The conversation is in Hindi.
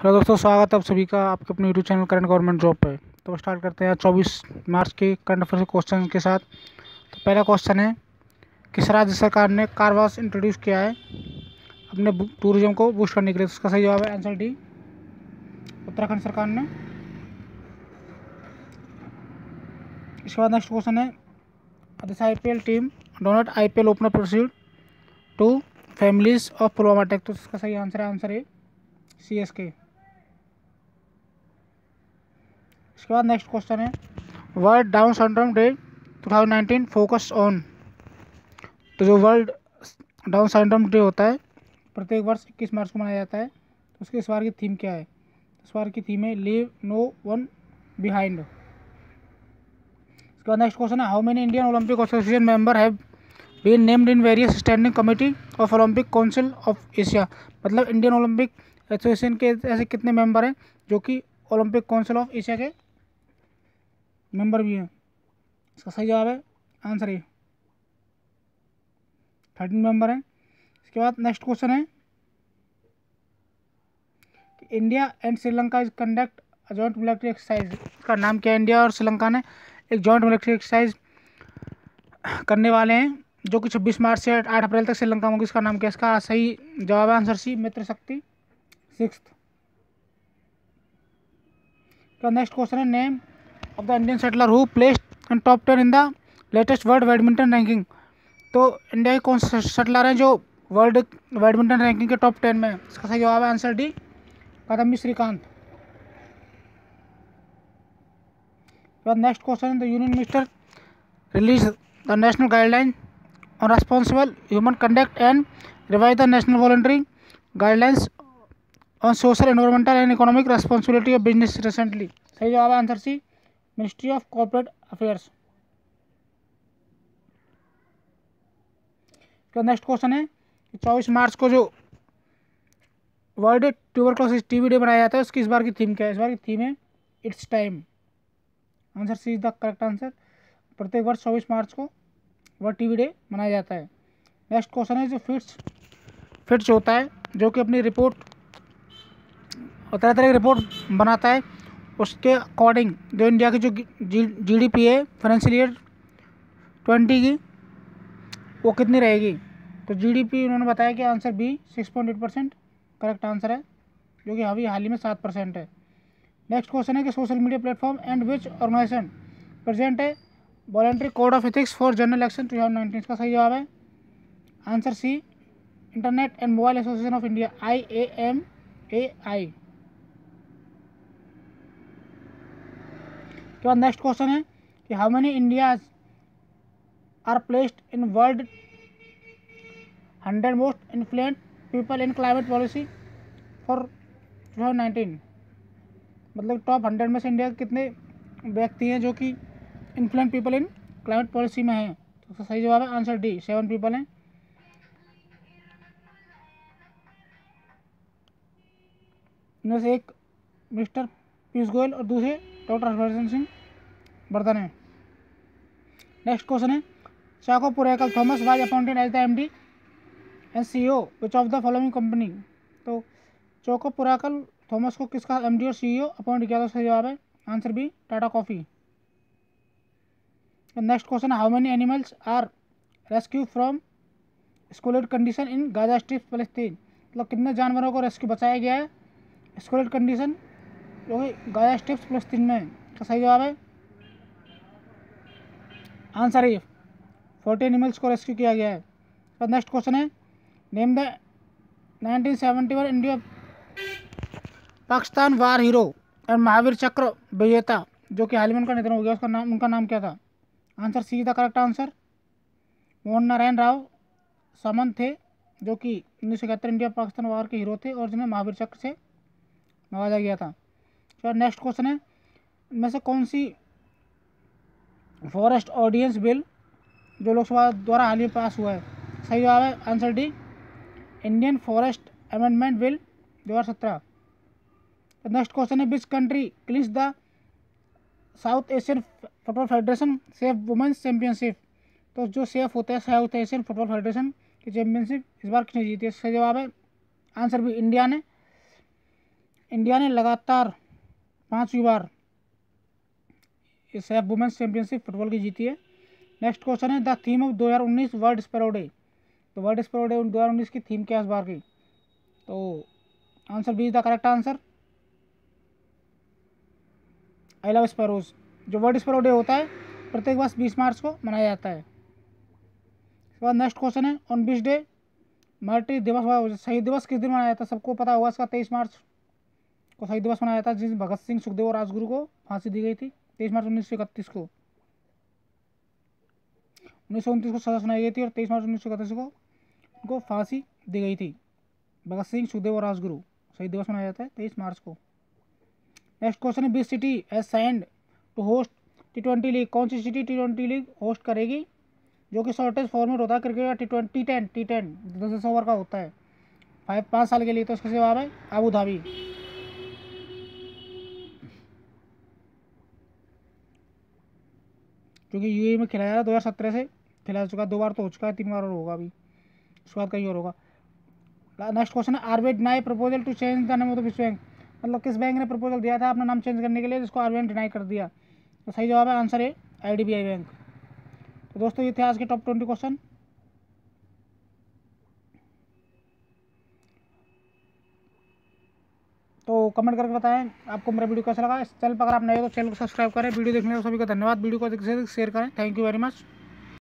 हेलो दोस्तों, स्वागत है आप सभी का आपके अपने YouTube channel current government job पे। तो स्टार्ट करते हैं चौबीस मार्च के करंट अफेयर क्वेश्चन के साथ। तो पहला क्वेश्चन है, किस राज्य सरकार ने कारवास इंट्रोड्यूस किया है? अपने टूरिज़्म को बूस्ट करने के लिए। उसका सही जवाब है आंसर डी उत्तराखंड सरकार ने। इसके बाद नेक्स्ट क्वेश्चन है I P L team donate I P L opener proceed to families of Pulwama take तो इसका सही आंसर है आंसर है सी एस के इसके बाद नेक्स्ट क्वेश्चन है। World down syndrome day 2019 focus on तो जो वर्ल्ड डाउन सिंड्रोम डे होता है, प्रत्येक वर्ष इक्कीस मार्च को मनाया जाता है। तो उसके इस बार की थीम क्या है? इस बार की थीम है लीव नो वन बिहाइंड इसके बाद नेक्स्ट क्वेश्चन है how many Indian Olympic association member have been named in various standing committee of Olympic council of Asia मतलब इंडियन ओलंपिक एसोसिएशन के ऐसे कितने मेंबर हैं, जो कि ओलंपिक काउंसिल ऑफ़ एशिया के मेंबर भी हैं। इसका सही जवाब है आंसर ए। थर्टीन मेंबर हैं। इसके बाद नेक्स्ट क्वेश्चन है। India and Sri Lanka is conduct joint military exercise का नाम क्या है? इंडिया और श्रीलंका ने एक जॉइंट मिलिट्री एक्सरसाइज करने वाले हैं, जो कि 26 मार्च से आठ अप्रैल तक श्रीलंका में इसका नाम क्या इसका सही जवाब है answer C, Mitra Shakti six next question है name of the Indian shuttler who placed in top ten in the latest world badminton ranking तो इंडिया के कौन से सेटलर हैं जो वर्ल्ड बैडमिंटन रैंकिंग के टॉप टेन में इसका सही जवाब है answer D Kadambi Srikanth. Next question the union minister release the national guideline on responsible human conduct and revise the national voluntary guidelines on social environmental and economic responsibility of business recently सही जवाब है answer C ministry of corporate affairs. Next question है चौबीस मार्च को जो वर्ल्ड ट्यूबरक्लोसिस टीबी डे मनाया जाता है, उसकी इस बार की थीम क्या है? इस बार की थीम है it's time answer C is the correct answer प्रत्येक वर्ष चौबीस मार्च को वर्ल्ड टीबी डे मनाया जाता है। नेक्स्ट क्वेश्चन है, जो फिट्स फिट्स होता है, जो कि अपनी रिपोर्ट और तरह तरह की रिपोर्ट बनाता है उसके अकॉर्डिंग जो इंडिया की जो जी डी पी है फाइनेंशियल ईयर ट्वेंटी की, वो कितनी रहेगी? तो जी डी पी उन्होंने बताया कि answer B six point eight percent correct answer है, जो कि अभी हाल ही में सात परसेंट है। नेक्स्ट क्वेश्चन है कि social media platform and which organization present है? Voluntary code of ethics for general election two thousand nineteen का सही जवाब है। Answer C internet and mobile association of India I A M A I के बाद नेक्स्ट क्वेश्चन है कि how many India's are placed in world hundred most influent people in climate policy for two thousand nineteen मतलब टॉप हंड्रेड में से इंडिया कितने व्यक्ति हैं जो कि influent people in climate policy में हैं? तो उसका सही जवाब है आंसर डी सेवन पीपल हैं। इनमें से एक मिस्टर पीयूष गोयल और दूसरे डॉक्टर हर्षवर्धन सिंह बर्धन है नेक्स्ट क्वेश्चन है Chacko Purackal Thomas was appointed as the M D and C O which of the following company तो चौको पुराकल थॉमस को किसका एम डी और सी ई अपॉइंट किया था जवाब है? Answer B Tata coffee next question how many animals are rescue from squalid condition in Gaza strip फलस्तीन मतलब कितने जानवरों को रेस्क्यू बचाया गया है? स्कूलेड कंडीशन जो कि गाजा स्ट्रिप्स फलस्तीन में। का सही जवाब है। आंसर है फोर्टी एनिमल्स को रेस्क्यू किया गया है। तो नेक्स्ट क्वेश्चन है। Name the 1971 India Pakistan war hero और महावीर चक्र विजेता, जो कि हाल ही में उनका निधन हो गया। उसका नाम, उनका नाम क्या था? Answer C the correct answer Mohan Narayan Rao Samant थे, जो कि उन्नीस सौ इकहत्तर इंडिया पाकिस्तान वार के हीरो थे और जिन्हें महावीर चक्र से नवाजा गया था। फिर नेक्स्ट क्वेश्चन है, इनमें से कौन सी फॉरेस्ट ऑडियंस बिल जो लोकसभा द्वारा हाल ही में पास हुआ है? सही जवाब है answer D Indian forest amendment bill दो हज़ार सत्रह। नेक्स्ट क्वेश्चन है which country clinch the South Asian football federation SAFF women's championship तो जो सेफ़ होता है साउथ एशियन फुटबॉल फेडरेशन की चैंपियनशिप इस बार किसने जीती है? सही जवाब है आंसर भी इंडिया ने। इंडिया ने लगातार पांचवी बार। इस एफ़ वुमेंस चैंपियनशिप फुटबॉल की जीती है। नेक्स्ट क्वेश्चन है, the theme of 2019 world sparrow day तो वर्ल्ड स्पेरो डे दो हज़ार उन्नीस की थीम क्या है इस बार की? तो answer B is the correct answer. I love sparrows. जो वर्ल्ड स्पेरो डे होता है, प्रत्येक वर्ष बीस मार्च को मनाया जाता है। इसके बाद नेक्स्ट क्वेश्चन है, ऑन बीस डे मल्टी दिवस शहीद दिवस किस दिन मनाया जाता है? सबको पता होगा इसका, तेईस मार्च को शहीद दिवस मनाया जाता है जिस भगत सिंह सुखदेव और राजगुरु को फांसी दी गई थी, तेईस मार्च उन्नीस सौ इकतीस को। उन्नीस सौ उनतीस को सजा सुनाई गई थी और तेईस मार्च उन्नीस सौ इकतीस को उनको फांसी दी गई थी। भगत सिंह, सुखदेव और राजगुरु शहीद दिवस मनाया जाता है तेईस मार्च को। नेक्स्ट क्वेश्चन है, which city as signed to host T twenty league. कौन सी city T twenty league host करेगी? जो कि शॉर्टेज फॉर्मेट होता है क्रिकेट का, T twenty ten, T ten, दस दस ओवर का होता है। फाइव, पाँच साल के लिए तो इसका जवाब है अबू धाबी। क्योंकि यू में खिलाया था दो हज़ार सत्रह से खिला चुका दो बार तो हो चुका है, तीन बार और होगा अभी। उसके बाद कहीं और होगा। नेक्स्ट क्वेश्चन है RBI deny proposal to change the name of the विश्व बैंक मतलब किस बैंक ने प्रपोजल दिया था अपना नाम चेंज करने के लिए, जिसको आरबीआई डिनाई कर दिया? तो सही जवाब है आंसर है आई बैंक तो दोस्तों, ये थे आज के टॉप ट्वेंटी क्वेश्चन तो कमेंट करके बताएँ, आपको मेरा वीडियो कैसा लगा। इस चैनल पर अगर आप नए हो तो चैनल को सब्सक्राइब करें। वीडियो देखने का सभी का धन्यवाद। वीडियो को शेयर करें। Thank you very much.